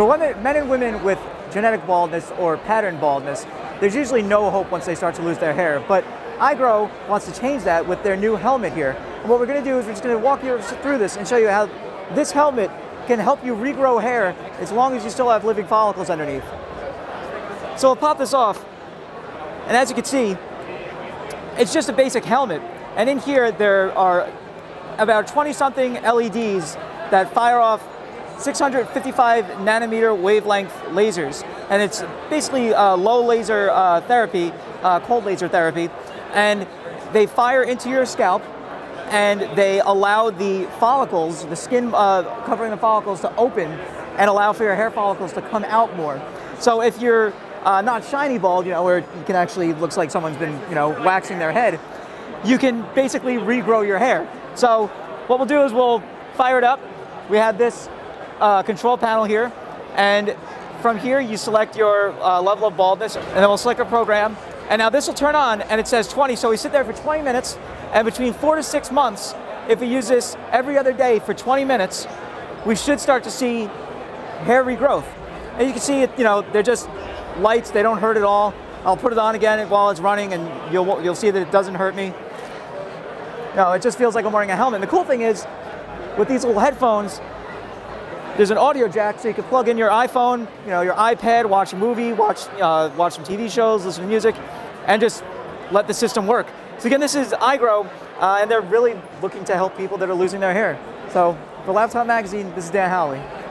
For women, men and women with genetic baldness or pattern baldness, there's usually no hope once they start to lose their hair. But iGrow wants to change that with their new helmet here. And what we're going to do is we're just going to walk you through this and show you how this helmet can help you regrow hair as long as you still have living follicles underneath. So we'll pop this off. And as you can see, it's just a basic helmet. And in here, there are about 20 something LEDs that fire off 655 nanometer wavelength lasers. And it's basically uh, low laser uh, therapy, uh, cold laser therapy. And they fire into your scalp and they allow the follicles, the skin uh, covering the follicles to open and allow for your hair follicles to come out more. So if you're uh, not shiny bald, you know, where it can actually looks like someone's been, you know, waxing their head, you can basically regrow your hair. So what we'll do is we'll fire it up. We have this uh, control panel here, and from here you select your uh, level of baldness, and then we'll select a program. And now this will turn on, and it says 20. So we sit there for 20 minutes, and between four to six months, if we use this every other day for 20 minutes, we should start to see hair regrowth. And you can see it, you know, they're just lights, they don't hurt at all. I'll put it on again while it's running and you'll, you'll see that it doesn't hurt me. No, it just feels like I'm wearing a helmet. And the cool thing is, with these little headphones, there's an audio jack so you can plug in your iPhone, you know, your iPad, watch a movie, watch, uh, watch some TV shows, listen to music, and just let the system work. So again, this is iGrow, uh, and they're really looking to help people that are losing their hair. So for Laptop Magazine, this is Dan Howley.